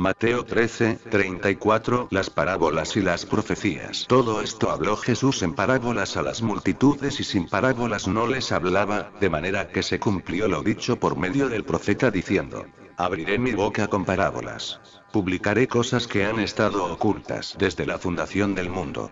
Mateo 13, 34 Las parábolas y las profecías. Todo esto habló Jesús en parábolas a las multitudes y sin parábolas no les hablaba, de manera que se cumplió lo dicho por medio del profeta diciendo, Abriré mi boca con parábolas. Publicaré cosas que han estado ocultas desde la fundación del mundo.